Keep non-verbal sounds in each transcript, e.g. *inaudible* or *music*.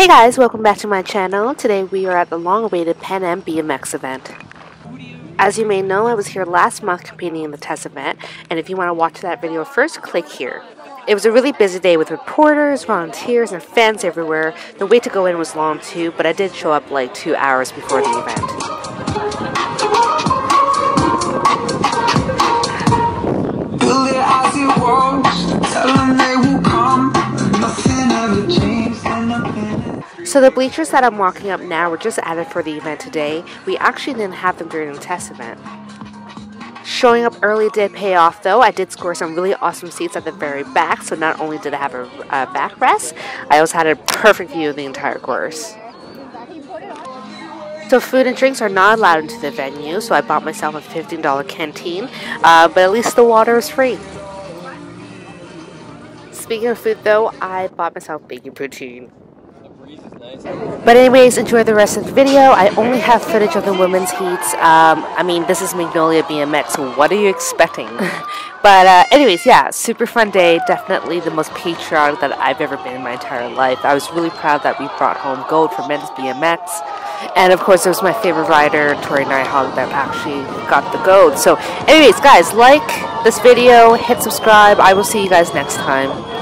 Hey guys, welcome back to my channel. Today we are at the long-awaited Pan Am BMX event. As you may know, I was here last month competing in the test event, and if you want to watch that video first, click here. It was a really busy day with reporters, volunteers, and fans everywhere. The wait to go in was long too, but I did show up like two hours before the event. So the bleachers that I'm walking up now were just added for the event today. We actually didn't have them during the test event. Showing up early did pay off though. I did score some really awesome seats at the very back, so not only did I have a, a backrest, I also had a perfect view of the entire course. So food and drinks are not allowed into the venue, so I bought myself a $15 canteen, uh, but at least the water is free. Speaking of food though, I bought myself bacon poutine. But anyways, enjoy the rest of the video. I only have footage of the women's heats. Um, I mean, this is Magnolia BMX, so what are you expecting? *laughs* but uh, anyways, yeah, super fun day. Definitely the most patriotic that I've ever been in my entire life. I was really proud that we brought home gold for men's BMX. And of course, it was my favorite rider, Tory Nyhaug, that actually got the gold. So anyways, guys, like this video, hit subscribe. I will see you guys next time.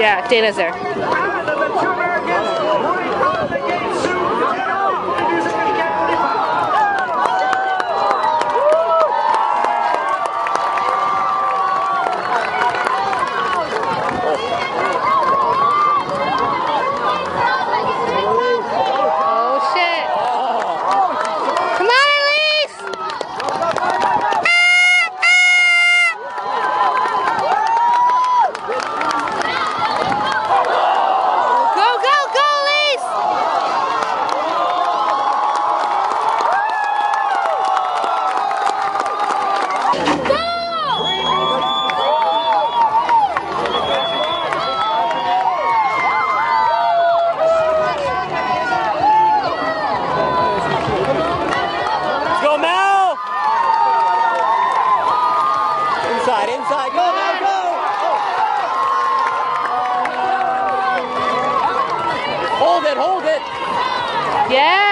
Yeah, Daina's there. inside. Go, now, go! Hold it, hold it. Yeah.